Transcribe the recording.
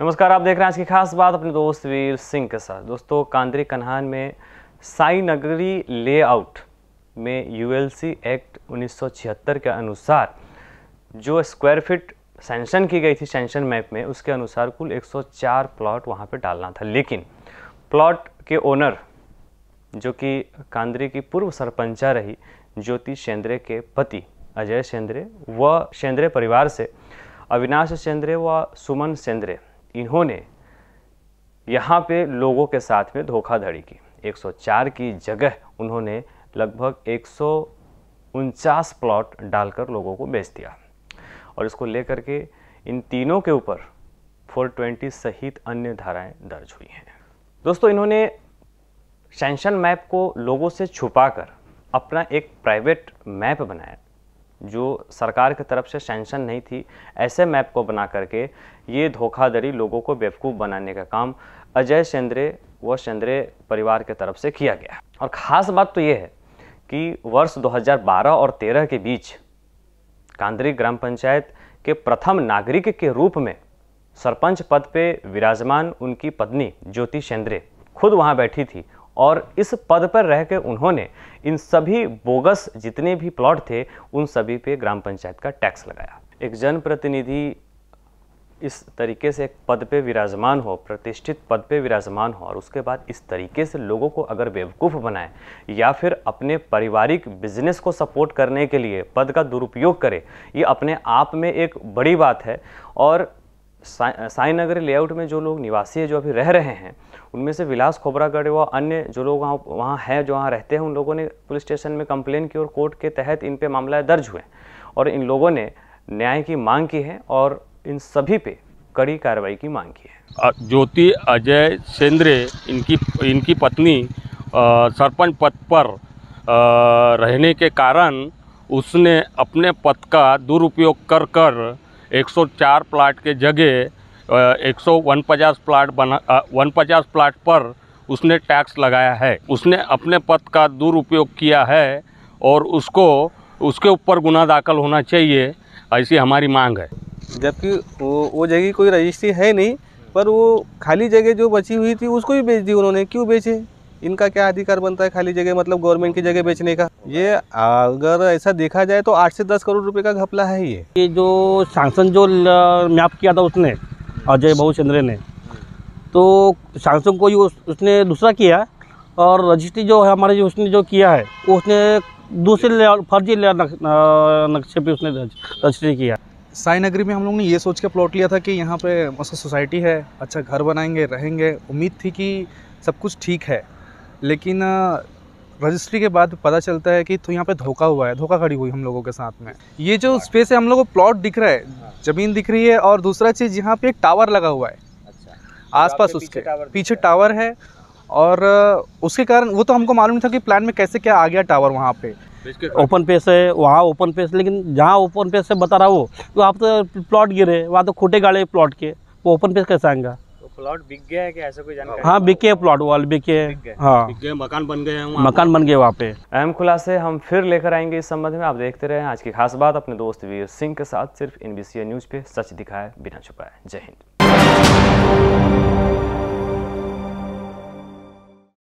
नमस्कार, आप देख रहे हैं आज की खास बात अपने दोस्त वीर सिंह के साथ। दोस्तों, कांद्री कन्हान में साई नगरी लेआउट में यूएलसी एक्ट 1976 के अनुसार जो स्क्वायर फीट सैंक्शन की गई थी सैंक्शन मैप में, उसके अनुसार कुल 104 प्लॉट वहाँ पर डालना था। लेकिन प्लॉट के ओनर, जो कि कांद्री की पूर्व सरपंचा रही, ज्योति शेंद्रे के पति अजय शेंद्रे व शेंद्रे परिवार से, अविनाश शेंद्रे व सुमन शेंद्रे इन्होंने यहाँ पे लोगों के साथ में धोखाधड़ी की। 104 की जगह उन्होंने लगभग एक सौ उनचास प्लॉट डालकर लोगों को बेच दिया। और इसको लेकर के इन तीनों के ऊपर 420 सहित अन्य धाराएँ दर्ज हुई हैं। दोस्तों, इन्होंने सैंक्शन मैप को लोगों से छुपाकर अपना एक प्राइवेट मैप बनाया। जो सरकार की तरफ़ से सैंक्शन नहीं थी, ऐसे मैप को बना करके ये धोखाधड़ी लोगों को बेवकूफ़ बनाने का काम अजय सेंद्रे व सेंद्रे परिवार के तरफ़ से किया गया। और ख़ास बात तो ये है कि वर्ष 2012 और 13 के बीच कांदरी ग्राम पंचायत के प्रथम नागरिक के रूप में सरपंच पद पे विराजमान उनकी पत्नी ज्योति शेंद्रे खुद वहाँ बैठी थी और इस पद पर रह के उन्होंने इन सभी बोगस जितने भी प्लॉट थे, उन सभी पे ग्राम पंचायत का टैक्स लगाया। एक जनप्रतिनिधि इस तरीके से एक पद पे विराजमान हो, प्रतिष्ठित पद पे विराजमान हो और उसके बाद इस तरीके से लोगों को अगर बेवकूफ़ बनाए या फिर अपने पारिवारिक बिज़नेस को सपोर्ट करने के लिए पद का दुरुपयोग करे, ये अपने आप में एक बड़ी बात है। और साई नगर लेआउट में जो लोग निवासी है, जो अभी रह रहे हैं, उनमें से विलास खोबरागढ़ व अन्य जो लोग वहाँ वहाँ हैं, जो वहाँ रहते हैं, उन लोगों ने पुलिस स्टेशन में कंप्लेन की और कोर्ट के तहत इन पे मामला दर्ज हुए और इन लोगों ने न्याय की मांग की है और इन सभी पे कड़ी कार्रवाई की मांग की है। ज्योति अजय सेंद्रे, इनकी इनकी पत्नी सरपंच पद पर रहने के कारण उसने अपने पद का दुरुपयोग कर कर 104 प्लाट के जगह एक सौ प्लाट बना वन पचास प्लाट पर उसने टैक्स लगाया है। उसने अपने पद का दुरुपयोग किया है और उसको, उसके ऊपर गुना दाखिल होना चाहिए, ऐसी हमारी मांग है। जबकि वो वो जगह कोई रजिस्ट्री है नहीं, पर वो खाली जगह जो बची हुई थी, उसको भी बेच दी उन्होंने। क्यों बेचे? इनका क्या अधिकार बनता है खाली जगह मतलब गवर्नमेंट की जगह बेचने का? ये अगर ऐसा देखा जाए तो आठ से दस करोड़ रुपए का घपला है ये। ये जो सांसन जो मैप किया था उसने अजय बहु चंद्रे ने तो सांसन को उस, उसने दूसरा किया और रजिस्ट्री जो है हमारे जो उसने जो किया है उसने दूसरे फर्जी नक्शे पे उसने रजिस्ट्री किया। साई नगरी में हम लोग ने ये सोच के प्लॉट लिया था कि यहाँ पे मस्त सोसाइटी है अच्छा घर बनाएँगे रहेंगे। उम्मीद थी कि सब कुछ ठीक है। लेकिन रजिस्ट्री के बाद पता चलता है कि तो यहाँ पे धोखा हुआ है धोखा खड़ी हुई हम लोगों के साथ में। ये जो स्पेस है हम लोग को प्लॉट दिख रहा है ज़मीन दिख रही है और दूसरा चीज़ यहाँ पे एक टावर लगा हुआ है। अच्छा। आसपास उसके पीछे टावर है। और उसके कारण वो तो हमको मालूम था कि प्लान में कैसे क्या आ गया टावर वहाँ पे। ओपन पेस है वहाँ ओपन पेस लेकिन जहाँ ओपन पेस से बता रहा वो तो आप तो प्लॉट गिरे वहाँ तो खोटे गाड़े प्लॉट के वो ओपन पेस कैसे आएँगा? प्लॉट बिक गया है क्या ऐसा कोई जानकारी हाँ बिके प्लॉट वाल बिके हाँ। बिक मकान बन गए हैं मकान बन गए वहाँ पे। अहम खुलासे हम फिर लेकर आएँगे इस संबंध में। आप देखते रहे आज की खास बात अपने दोस्त वीर सिंह के साथ सिर्फ़ एनबीसी न्यूज़ पे। सच दिखाए बिना छुपाए। जय हिंद।